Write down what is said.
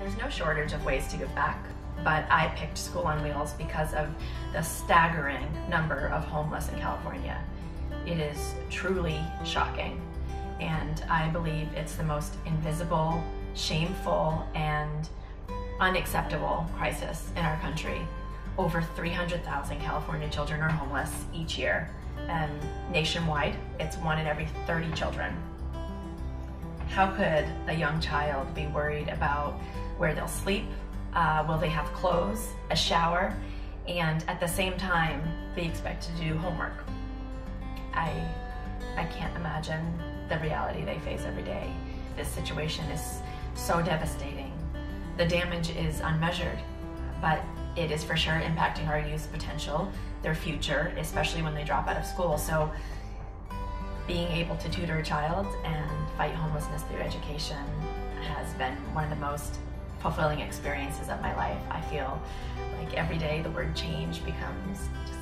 There's no shortage of ways to give back, but I picked School on Wheels because of the staggering number of homeless in California. It is truly shocking, and I believe it's the most invisible, shameful, and unacceptable crisis in our country. Over 300,000 California children are homeless each year, and nationwide, it's one in every 30 children. How could a young child be worried about where they'll sleep, uh, will they have clothes, a shower, and at the same time they expect to do homework? I, I can't imagine the reality they face every day. This situation is so devastating. The damage is unmeasured, but it is for sure impacting our youth's potential, their future, especially when they drop out of school. So being able to tutor a child and fight homelessness through education has been one of the most fulfilling experiences of my life. I feel like every day the word change becomes just